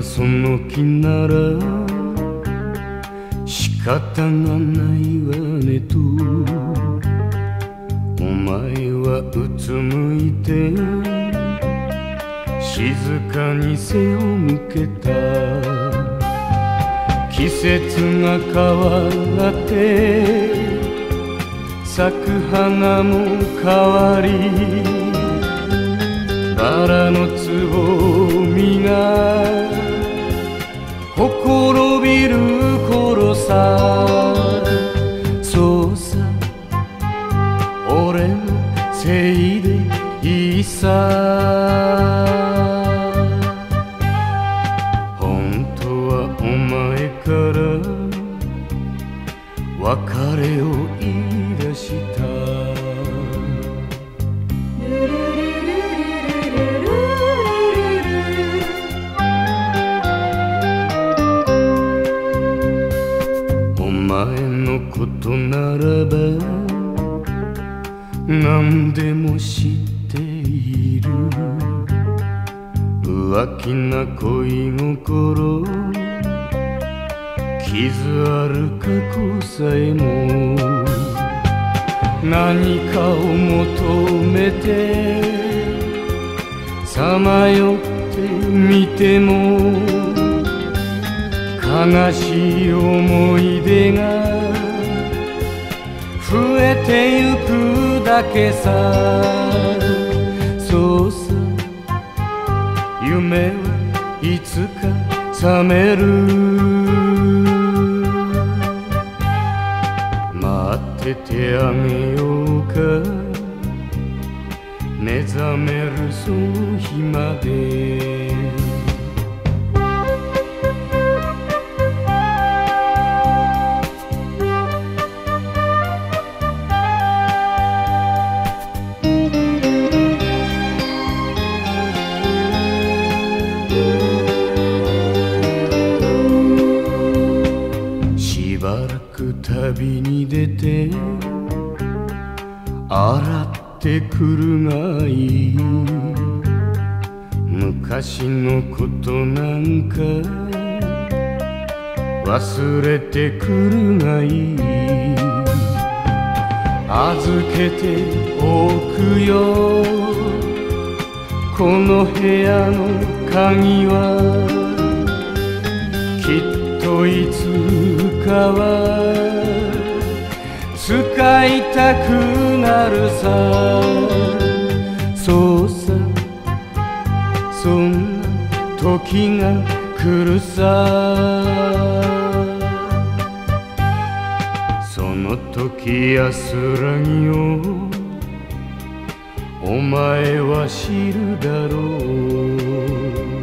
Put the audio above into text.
がその気なら仕方がないわねと。お前はうつむいて静かに背を向けた。季節が変わって咲く花も変わりバラのつぼみが心びる頃さ。そうさ。俺のせいでいいさ。とならば何でも知っている。浮気な恋心傷ある過去さえも何かを求めてさまよってみても悲しい思い出がけさそうさ夢はいつか覚める。待っててあげようか。目覚めるその日まで。旅に出て洗ってくるがいい。昔のことなんか忘れてくるがいい。預けておくよ。この部屋の鍵はきっといつかは使いたくなるさ。そうさ。そんな時が来るさ。その時安らぎをお前は知るだろう。